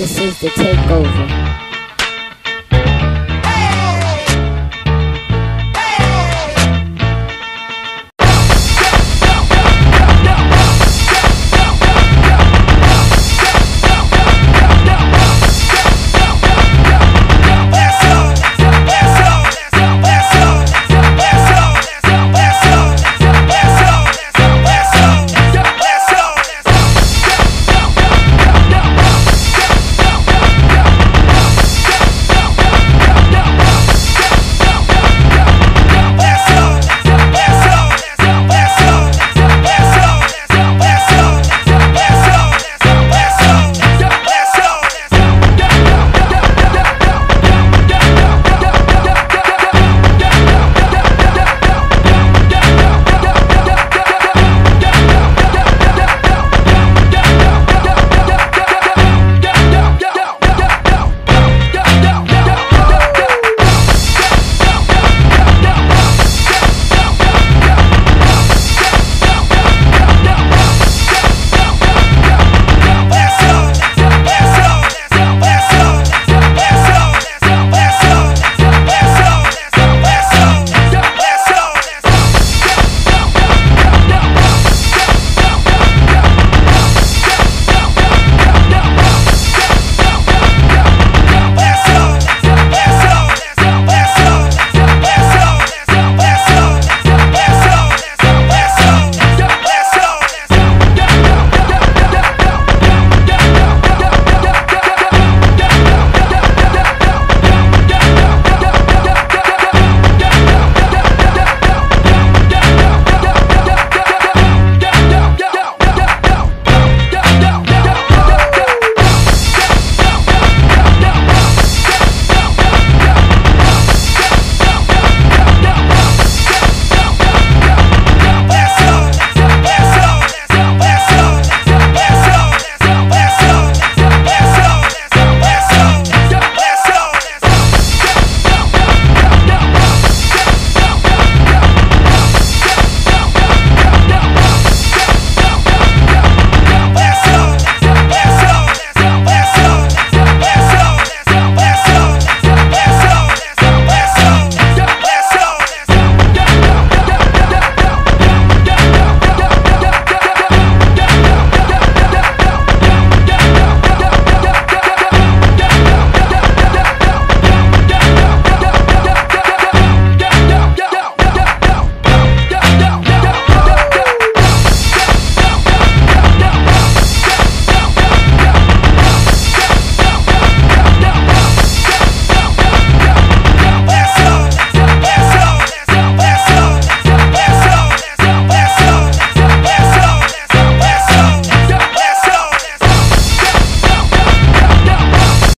This is the takeover.